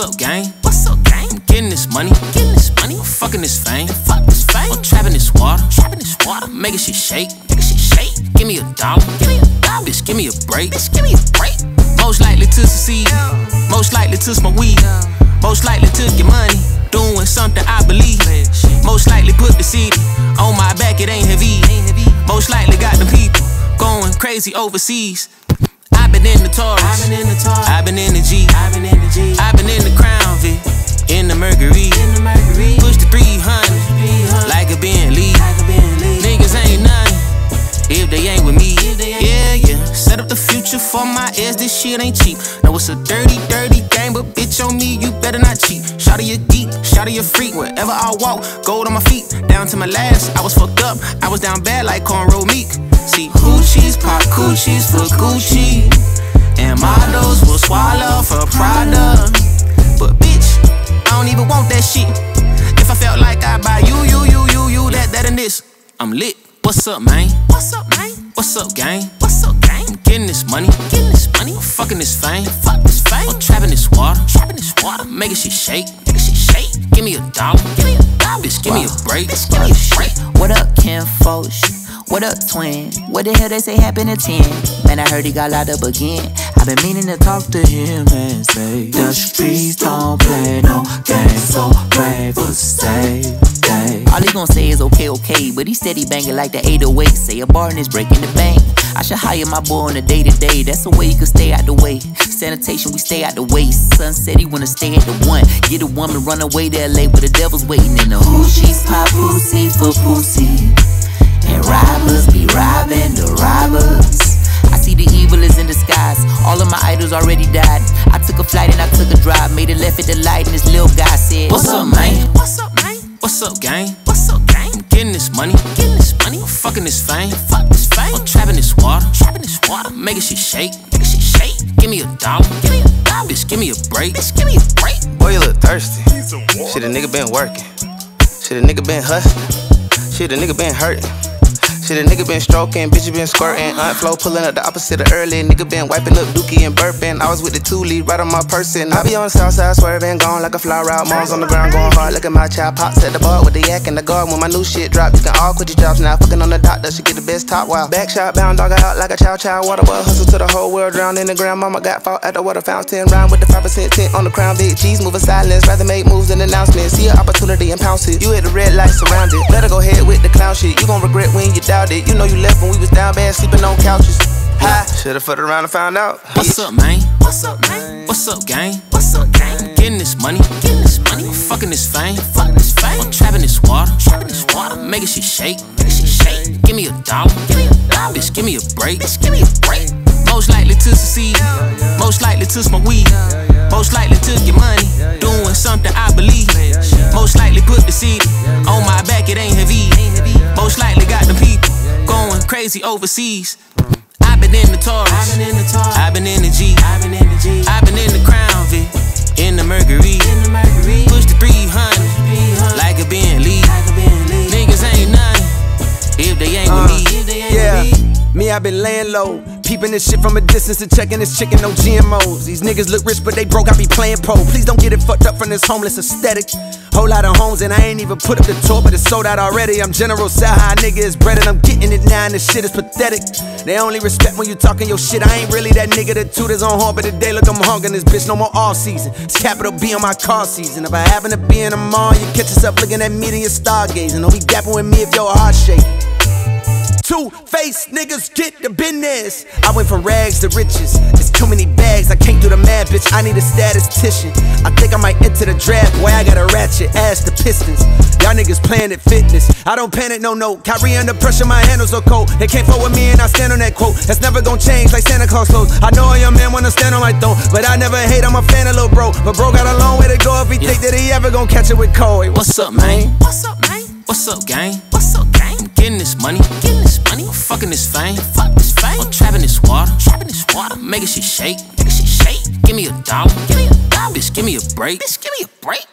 up, gang? What's up, gang? I'm getting this money, getting this money. I'm fucking this fame, fuck this fame. I'm trapping this water, trapping this water. Making shit shake, making shit shake. Give me a dollar, give me a dollar. Bitch, give me a break, bitch, give me a break. Most likely to succeed, most likely to smoke weed, most likely to get money. Doing something I believe. Most likely put the seed on my back, it ain't heavy. Most likely got the people going crazy overseas. I've been in the Taurus, I've been in the Taurus, I've been in the G, I've been in G, I've been in the Crown Vic, in the Mercury, in the Mercury. Push the 300 like a Bentley. Niggas ain't none if they ain't with me. Yeah, yeah. Set up the future for my ears, this shit ain't cheap. Know it's a dirty, dirty game, but bitch on me, you better not cheat. Shout your geek, shout your freak, wherever I walk, gold on my feet, down to my last. I was fucked up, I was down bad like cornrow Meek. See, hoochies pop coochies for Gucci, and models will swallow for Prada. But bitch, I don't even want that shit. If I felt like I buy you, you, you, you, you, that, that, and this, I'm lit. What's up, man? What's up, man? What's up, gang? What's up, gang? I'm getting this money, getting this money. I'm fucking this fame, fuck this fame. I'm trapping this water, trapping this water. Making shit shake, making shit shake. Give me a dollar, give me a dollar. Bitch, give wow. me a break, bitch, give me a break. What up, Ken Foch? What up, twin? What the hell they say happened to 10? Man, I heard he got locked up again. I've been meaning to talk to him and say, The streets don't play no games, so brave for stay. All he gon' say is okay, okay, but he steady banging like the 808. Say a bar breaking the bank. I should hire my boy on a day to day. That's the way you can stay out the way. Sanitation, we stay out the way. Son said he wanna stay at the one. Get a woman, run away to LA where the devil's waiting in the who she's pop pussy for pussy. Disguise. All of my idols already died. I took a flight and I took a drive. Made it left at the light, and this little guy said, What's, up, man? What's up, man? What's up, gang? What's up, gang? I'm getting this money, getting this money. I'm fucking this fame, fuck this fame. I'm trapping this water, trapping this water. Making shit shake, making shit shake. Give me a dollar, give me a dollar. Bitch, give me a break, bitch, give me a break. Boy, you look thirsty. Shit, a nigga been working. Shit, a nigga been hustling. Shit, a nigga been hurting. A nigga been stroking, bitch been squirting. Aunt Flo pulling up the opposite of early. Nigga been wiping up dookie and burping. I was with the lead right on my person. I be on the south side swerving, gone like a fly route. Mom's on the ground going hard. Look at my child pops at the bar with the yak and the guard. When my new shit drop, you can all quit your jobs now. Fucking on the doctor, she get the best top wow. Back shot, bound dog out like a chow chow. Water well hustle to the whole world, drown in the ground. Mama got fought at the water fountain. Rhyme with the 5% tint on the crown. Big cheese moving silence. Rather make moves than announcements. See an opportunity and pounce it. You hit the red light surrounded. Better go ahead with the clown shit. You gon' regret when you doubt it. You know you left when we was down bad, sleeping on couches. High. Should've fucked around and found out. What's up, man? What's up, man? What's up, gang? What's up, gang? I'm getting this money, getting this money. I'm fucking this fame, fucking this fame. I'm trapping this water, trapping this water. Making shit shake, making shit shake. Give me a dollar, give me a dollar. Bitch, give me a break, bitch, give me a break. Most likely to succeed, most likely to smoke weed, most likely going crazy overseas. I've been in the Taurus, I've been in the, Taurus. I've been in the G, I've been in the G, I've been in the Crown Vic, in the Mercury, in the Mercury. Push the 300 like a Bentley. Niggas ain't none if they ain't uh, with me. yeah, me, I been laying low. Peeping this shit from a distance and checking this chicken, no GMOs. These niggas look rich, but they broke, I be playing pro. Please don't get it fucked up from this homeless aesthetic. Whole lot of homes, and I ain't even put up the tour, but it's sold out already. I'm General Sell high nigga is bread, and I'm getting it now, and this shit is pathetic. They only respect when you talking your shit. I ain't really that nigga that tutors on horn, but today look, I'm hungering this bitch no more all season. It's capital B on my car season. If I happen to be in the mall, you catch yourself looking at me and you're stargazing. Don't be dapping with me if your heart shaking. Two face niggas get the business. I went from rags to riches. It's too many bags, I can't do the math, bitch. I need a statistician. I think I might enter the draft. Boy, I got a ratchet ass the Pistons. Y'all niggas playing at fitness. I don't panic, no, no. Kyrie under pressure, my handles so cold. They can't fuck with me and I stand on that quote. That's never gonna change like Santa Claus clothes. I know a young man wanna stand on my throne, but I never hate, I'm a fan of little bro. But bro got a long way to go if he yeah. think that he ever gonna catch it with Cole. What's, What's up, man? What's up, man? What's up, gang? What's up, gang? This fame, fuck this fame. I'm trapping this water, trapping this water. Making shit shake, making shit shake. Give me a dollar, give me a dollar. Bitch, give me a break, bitch, give me a break.